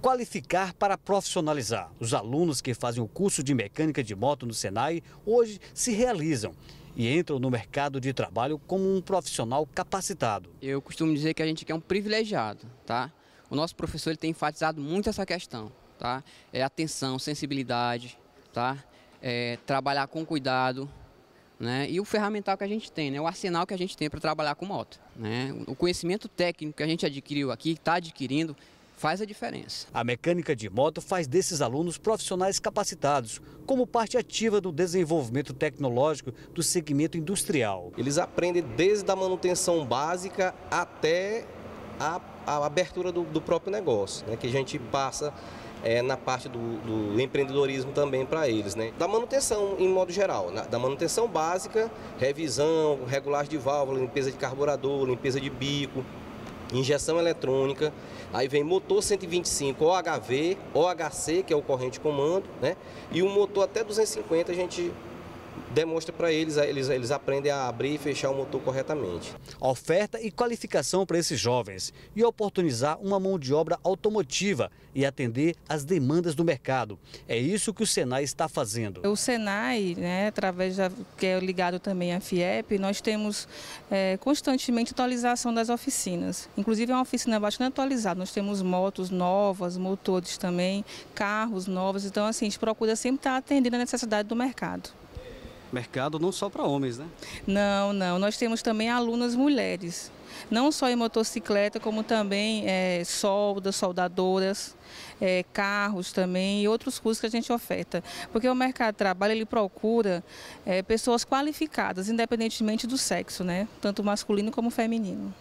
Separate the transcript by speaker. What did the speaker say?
Speaker 1: Qualificar para profissionalizar. Os alunos que fazem o curso de mecânica de moto no Senai hoje se realizam e entram no mercado de trabalho como um profissional capacitado.
Speaker 2: Eu costumo dizer que a gente é um privilegiado, tá? O nosso professor ele tem enfatizado muito essa questão, tá? É atenção, sensibilidade, tá? É trabalhar com cuidado, né? E o ferramental que a gente tem, né? O arsenal que a gente tem para trabalhar com moto, né? O conhecimento técnico que a gente adquiriu aqui, está adquirindo, faz a diferença.
Speaker 1: A mecânica de moto faz desses alunos profissionais capacitados, como parte ativa do desenvolvimento tecnológico do segmento industrial.
Speaker 3: Eles aprendem desde a manutenção básica até a, a abertura do, do, próprio negócio, né, que a gente passa é, na parte do, do empreendedorismo também para eles. Né? Da manutenção em modo geral, né? da manutenção básica, revisão, regulagem de válvula, limpeza de carburador, limpeza de bico, injeção eletrônica, aí vem motor 125 OHV, OHC, que é o corrente comando, né? E um motor até 250 a gente demonstra para eles, eles, eles aprendem a abrir e fechar o motor corretamente.
Speaker 1: Oferta e qualificação para esses jovens e oportunizar uma mão de obra automotiva e atender às demandas do mercado. É isso que o Senai está fazendo.
Speaker 4: O Senai, né, através da, que é ligado também à FIEP, nós temos é, constantemente atualização das oficinas. Inclusive é uma oficina bastante atualizada. Nós temos motos novas, motores também, carros novos. Então assim, a gente procura sempre estar atendendo a necessidade do mercado
Speaker 1: mercado não só para homens, né?
Speaker 4: Não, não. Nós temos também alunas mulheres, não só em motocicleta, como também é, soldas, soldadoras, é, carros também e outros cursos que a gente oferta. Porque o mercado de trabalho ele procura é, pessoas qualificadas, independentemente do sexo, né? Tanto masculino como feminino.